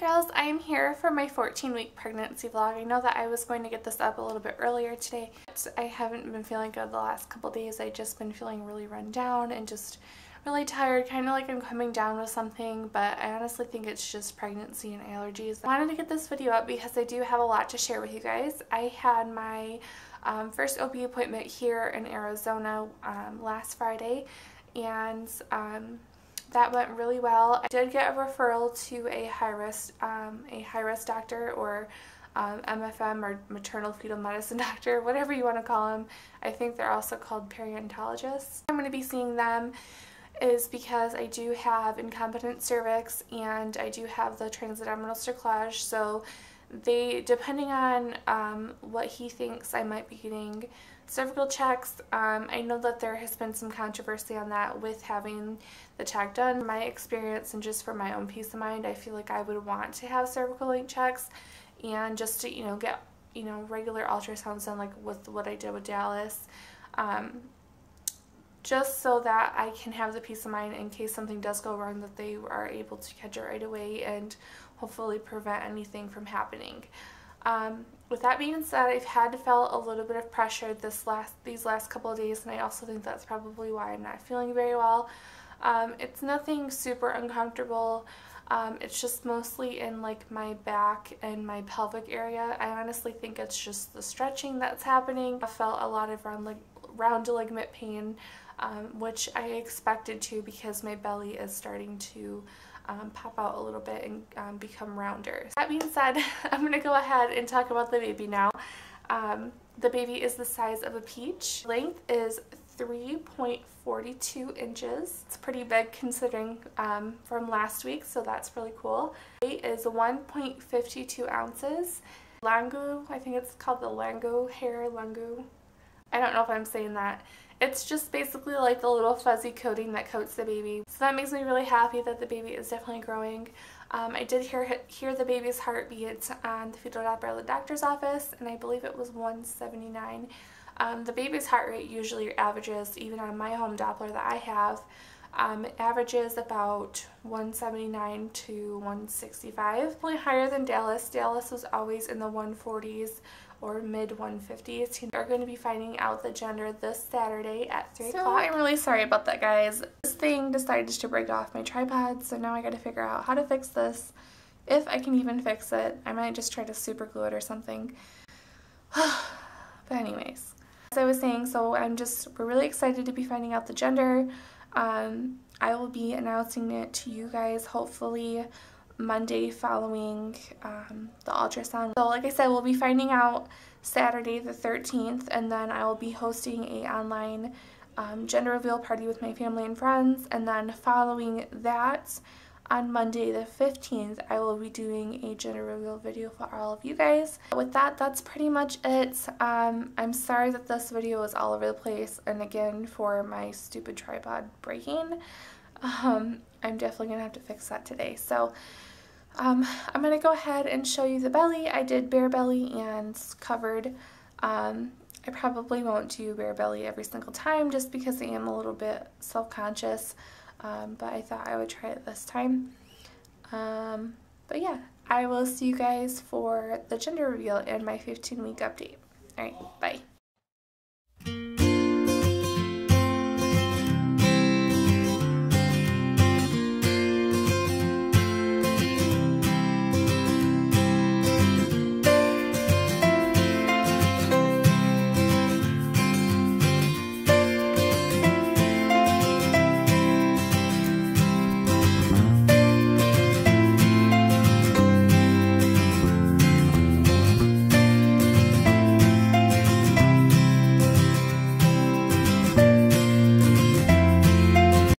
girls, I am here for my 14 week pregnancy vlog. I know that I was going to get this up a little bit earlier today. but I haven't been feeling good the last couple days. I've just been feeling really run down and just really tired, kind of like I'm coming down with something, but I honestly think it's just pregnancy and allergies. I wanted to get this video up because I do have a lot to share with you guys. I had my um, first OB appointment here in Arizona um, last Friday and um, that went really well. I did get a referral to a high risk, um, a high risk doctor or um, MFM or maternal fetal medicine doctor, whatever you want to call them. I think they're also called perinatologists. I'm going to be seeing them is because I do have incompetent cervix and I do have the transabdominal cerclage so they depending on um, what he thinks I might be getting cervical checks. Um, I know that there has been some controversy on that with having the check done. My experience and just for my own peace of mind I feel like I would want to have cervical length checks and just to you know get you know regular ultrasounds done like with what I did with Dallas. Um, just so that I can have the peace of mind in case something does go wrong that they are able to catch it right away and hopefully prevent anything from happening. Um, with that being said, I've had felt a little bit of pressure this last these last couple of days and I also think that's probably why I'm not feeling very well. Um, it's nothing super uncomfortable. Um, it's just mostly in like my back and my pelvic area. I honestly think it's just the stretching that's happening. I felt a lot of round, like, round ligament pain um, which I expected to because my belly is starting to um, pop out a little bit and um, become rounder. That being said, I'm going to go ahead and talk about the baby now. Um, the baby is the size of a peach. Length is 3.42 inches. It's pretty big considering um, from last week, so that's really cool. Weight is 1.52 ounces. Langu, I think it's called the Langu hair, Langu. I don't know if I'm saying that it's just basically like the little fuzzy coating that coats the baby. So that makes me really happy that the baby is definitely growing. Um, I did hear hear the baby's heartbeat on the fetal Doppler at the doctor's office, and I believe it was 179. Um, the baby's heart rate usually averages, even on my home Doppler that I have, um, averages about 179 to 165. Only higher than Dallas. Dallas was always in the 140s or mid 150s. You are going to be finding out the gender this Saturday at 3 o'clock. So I'm really sorry about that guys. This thing decided to break off my tripod so now I got to figure out how to fix this. If I can even fix it. I might just try to super glue it or something. but anyways. As I was saying, so I'm just, we're really excited to be finding out the gender. Um, I will be announcing it to you guys hopefully Monday following um, the ultrasound. So like I said, we'll be finding out Saturday the 13th and then I will be hosting a online um, gender reveal party with my family and friends and then following that on Monday the 15th I will be doing a gender reveal video for all of you guys. With that, that's pretty much it. Um, I'm sorry that this video is all over the place and again for my stupid tripod breaking. Um, I'm definitely going to have to fix that today. So um, I'm going to go ahead and show you the belly. I did bare belly and covered. Um, I probably won't do bare belly every single time just because I am a little bit self-conscious, um, but I thought I would try it this time. Um, but yeah, I will see you guys for the gender reveal and my 15 week update. Alright, bye.